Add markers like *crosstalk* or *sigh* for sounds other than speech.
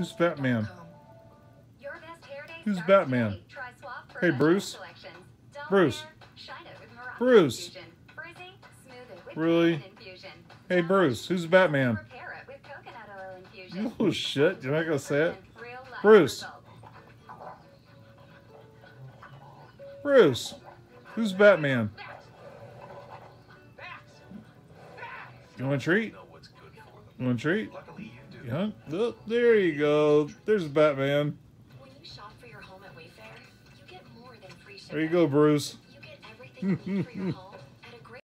Who's Batman? Um, your best hair day Who's Batman? today. Try Swap Hey, Bruce. Bruce. hair, shine it with Morocco Bruce. Infusion. Frizzy, smooth it with Really? Hey, Bruce. Who's Batman? Repair it with coconut oil infusion. Oh shit! You're not gonna say it, Bruce. Bruce. Who's Batman? You want a treat? know what's good for them. You want a treat? Luckily. Huh? Oh, there you go. There's Batman. When you shop for your home at Wayfair, you get more than free shipping. There you go, Bruce. You *laughs*